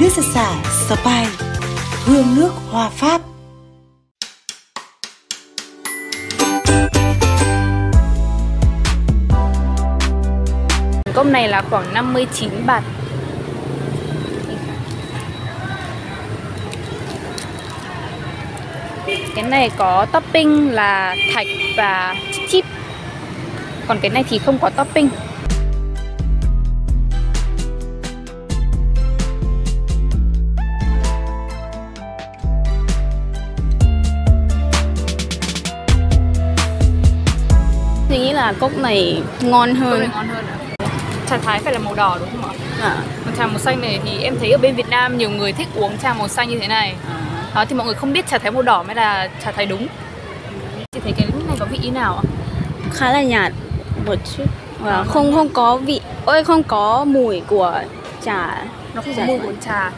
nước sạch xả Spy, Hương nước hoa Pháp. Cốc này là khoảng 59 bạt. Cái này có topping là thạch và chip. Còn cái này thì không có topping. Tôi nghĩ là cốc này ngon Cốc hơn. này ngon hơn à? Trà Thái phải là màu đỏ đúng không ạ? À. Còn trà màu xanh này thì em thấy ở bên Việt Nam nhiều người thích uống trà màu xanh như thế này Đó thì mọi người không biết trà Thái màu đỏ mới là trà Thái đúng Chị thấy cái này có vị như nào ạ? khá là nhạt một chút và À. không không có vị ôi không có mùi của trà Nó không có mùi của trà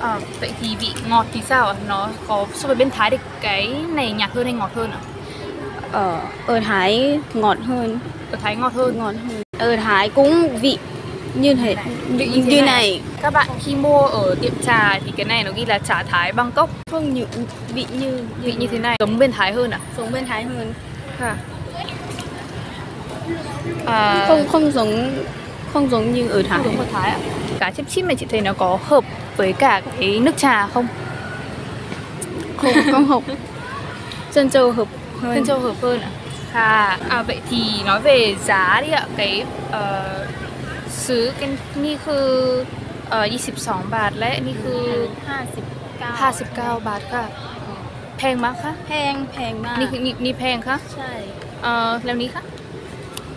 à, Vậy thì vị ngọt thì sao ạ? Nó có so với bên Thái thì cái này nhạt hơn hay ngọt hơn ạ? Ở ở Thái ngọt hơn. Ở Thái ngọt hơn. Ngọt hơn. Ở Thái cũng vị như thế Vị như, như này. này. Các bạn khi mua ở tiệm trà thì cái này nó ghi là trà Thái Bangkok. Không như vị như Vị như thế này. Giống bên Thái hơn à? giống bên Thái hơn. À. À, không không giống không giống như ở Thái. Không giống ở Thái ạ. Cá chép chip này chị thấy nó có hợp với cả cái nước trà không? không không hợp. Chân châu hợp hơn Tân Châu hợp hơn ạ? À, à vậy thì nói về giá đi ạ Cái uh, ซื้อกันนี่คือเอ่อ22 บาทและนี่คือห้าสิบเก้า59 บาทค่ะ แพงมากคะแพงแพงมากนี่คือนี่นี่แพงคะใช่เอ่อแล้วนี้คะ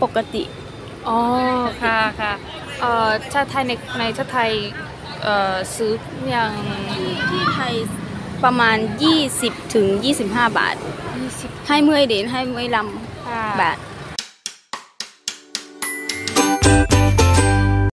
ปกติอ๋อค่ะค่ะเอ่อชาไทยในในชาไทยเอ่อซื้ออย่างที่ไทยประมาณ 20ถึง25 บาท 20 đến 25 à. bạn